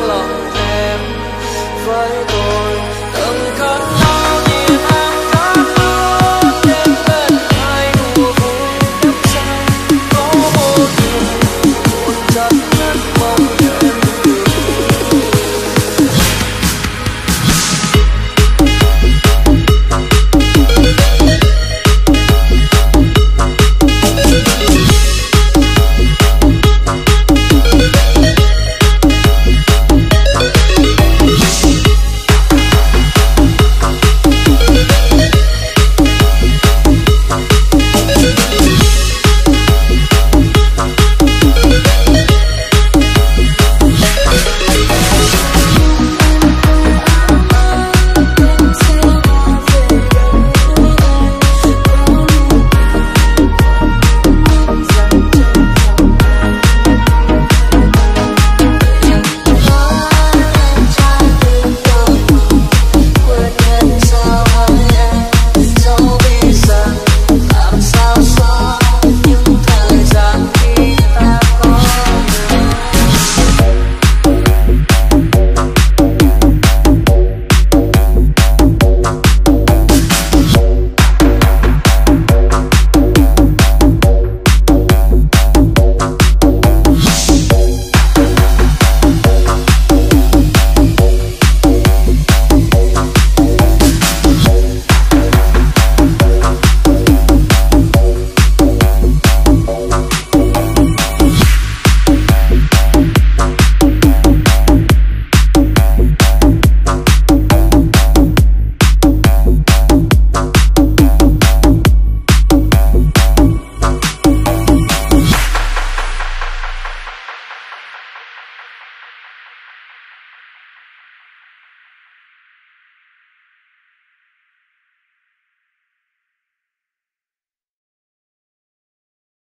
lòng em. Với tôi từng cơn đau